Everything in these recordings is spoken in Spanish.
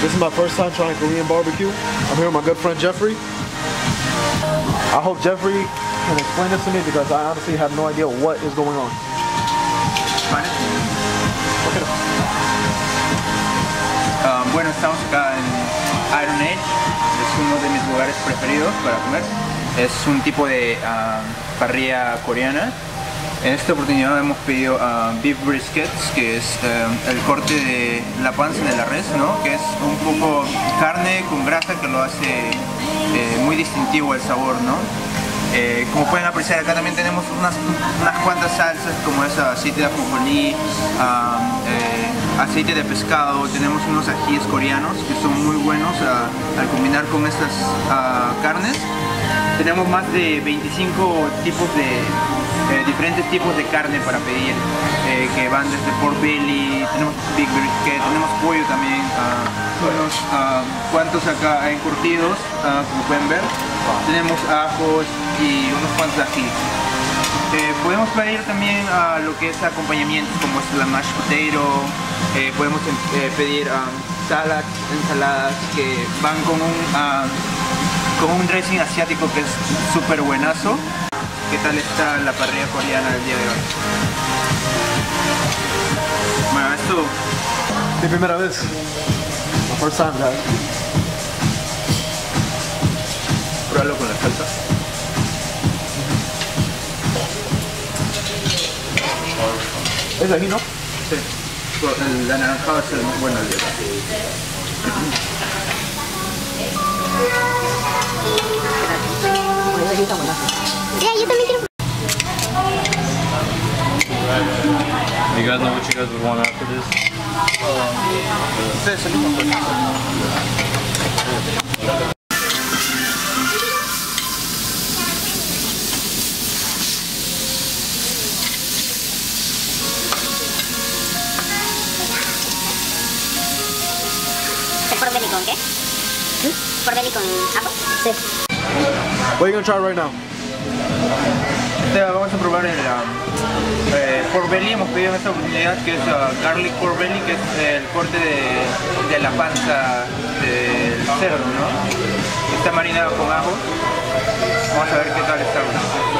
This is my first time trying Korean barbecue. I'm here with my good friend Jeffrey. I hope Jeffrey can explain this to me because I honestly have no idea what is going on. Ah, bueno, estamos acá en Iron Age, es uno de mis lugares preferidos para comer. Es un tipo de ah, parrilla coreana. En esta oportunidad hemos pedido beef briskets, que es eh, el corte de la panza de la res, ¿no? que es un poco carne con grasa que lo hace eh, muy distintivo el sabor. ¿no? Eh, como pueden apreciar acá también tenemos unas, unas cuantas salsas como es aceite de ajonjolí, ah, aceite de pescado, tenemos unos ajíes coreanos que son muy buenos ah, al combinar con estas ah, carnes. Tenemos más de 25 tipos de eh, diferentes tipos de carne para pedir eh, que van desde pork belly, tenemos big brisket, tenemos pollo también, unos cuantos acá encurtidos como pueden ver. Tenemos ajos y unos cuantos ají. Eh, podemos pedir también a lo que es acompañamientos como es la mashed potato, eh, podemos eh, pedir um, salads, ensaladas que van con un, con un dressing asiático que es súper buenazo. ¿Qué tal está la parrilla coreana del día de hoy? Bueno, esto Mi primera vez. My first time, guys. pruébalo con la salsa. Es aquí, ¿no? Sí. El anaranjado es el más bueno del día. Ya, yo también quiero. You guys know what you guys would want after this? Ustedes elijan, pues. ¿El pork belly con qué? ¿Pork belly con ajo? Sí. What are you gonna try right now? Este, vamos a probar el um, eh, hemos pedido en esta oportunidad que es uh, garlic pork que es el corte de, la panza del cerdo, ¿no? Está marinado con ajo. Vamos a ver qué tal. Está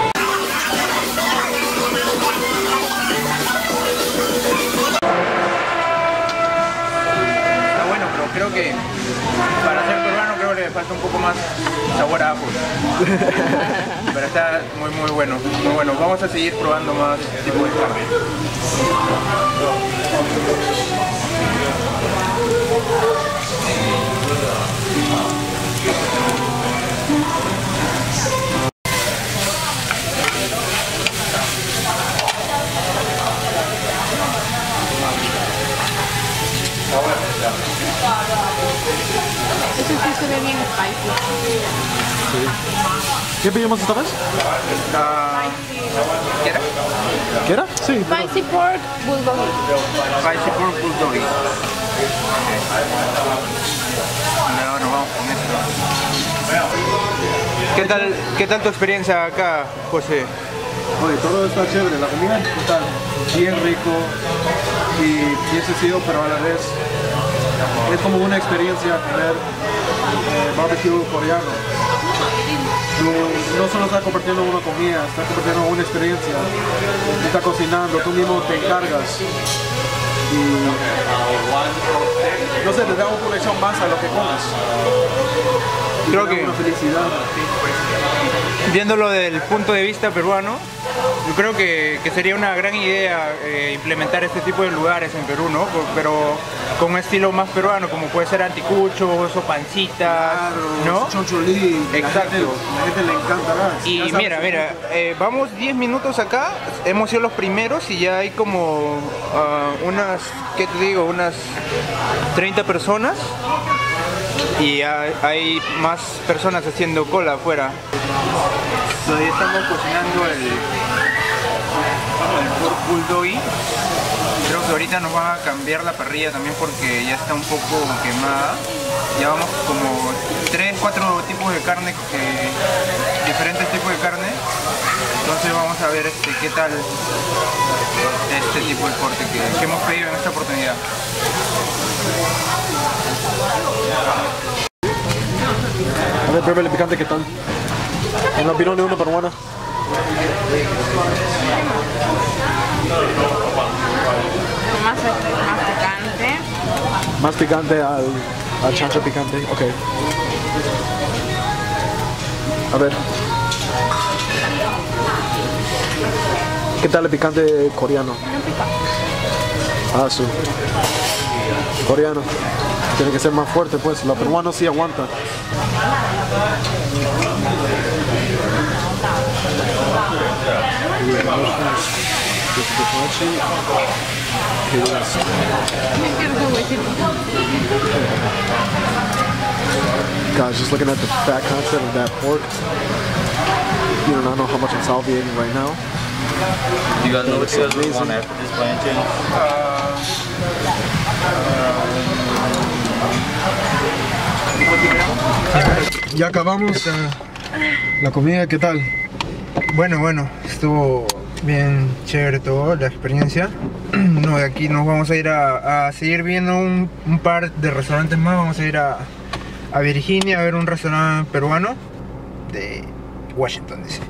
un poco más sabor a. Pero está muy muy bueno, muy bueno. Vamos a seguir probando más tipos de carne. ¿Qué pedimos esta vez? Ah, ¿Qué era? ¿Qué era? Sí. pero- Spicy pork bulgogi. Spicy pork bulgogi. Ahora nos vamos con esto. ¿Qué tal, ¿Qué tal tu experiencia acá, José? Oye, todo está chévere, la comida está bien rico y bien sencillo, pero a la vez es como una experiencia comer eh, barbecue coreano. No solo estás compartiendo una comida, estás compartiendo una experiencia. Tú estás cocinando, tú mismo te encargas. No sé, te da una conexión más a lo que comes. Creo que- una felicidad. Viéndolo desde el punto de vista peruano, yo creo que, que sería una gran idea eh, implementar este tipo de lugares en Perú, ¿no? Pero con un estilo más peruano, como puede ser anticuchos o pancitas, ¿no? Choncholí, la Exacto. gente- La gente le encantará. Y sabes, mira, mira, eh, vamos 10 minutos acá, hemos sido los primeros y ya hay como ah, unas, ¿qué te digo? Unas 30 personas y hay, más personas haciendo cola afuera. Todavía estamos cocinando el, el pork. Creo que ahorita nos van a cambiar la parrilla también porque ya está un poco quemada. Ya vamos como 3, 4 tipos de carne, diferentes tipos de carne. Entonces vamos a ver este, qué tal este tipo de corte que, que hemos pedido en esta oportunidad. A ver, pruébele picante, ¿qué tal? Una opinión de una peruana. Más, más picante. Más picante al, al chancho picante, ok. A ver. ¿Qué tal el picante coreano? Ah, sí. Coreano. Tiene que ser más fuerte, pues. Los peruanos sí aguantan. Guys, just looking at the fat content of that pork, you do not know how much I'm salivating right now. Chance? Ya acabamos eh, la comida, ¿qué tal? Bueno, bueno, estuvo bien chévere todo, la experiencia. No, de aquí nos vamos a ir a, a seguir viendo un, un par de restaurantes más. Vamos a ir a, a Virginia a ver un restaurante peruano de Washington, DC.